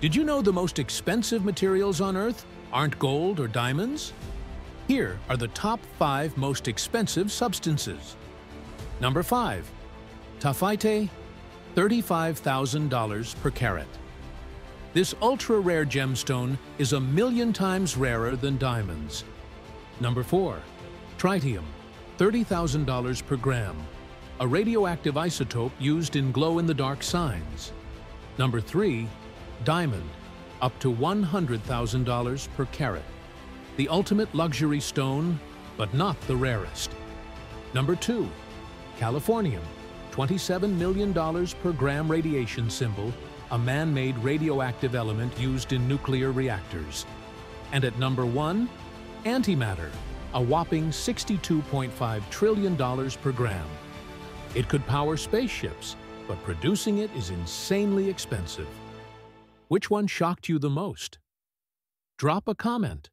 Did you know the most expensive materials on Earth aren't gold or diamonds? Here are the top five most expensive substances. Number 5. Taaffeite, $35,000 per carat. This ultra-rare gemstone is a million times rarer than diamonds. Number 4. Tritium, $30,000 per gram, a radioactive isotope used in glow-in-the-dark signs. Number 3. Diamond, up to $100,000 per carat. The ultimate luxury stone, but not the rarest. Number 2. Californium, $27 million per gram radiation symbol, a man-made radioactive element used in nuclear reactors. And at number 1, antimatter, a whopping $62.5 trillion per gram. It could power spaceships, but producing it is insanely expensive. Which one shocked you the most? Drop a comment.